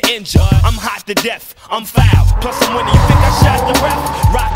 to injure. I'm hot to death, I'm foul. Plus, I'm winning. You think I shot the ref? Rock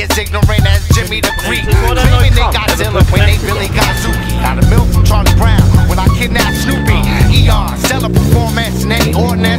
as ignorant as Jimmy the Greek. Claiming they got Zilla when they really got Zuki. Got a milk from Charlie Brown when I kidnapped Snoopy. ER, sell a performance in any ordinary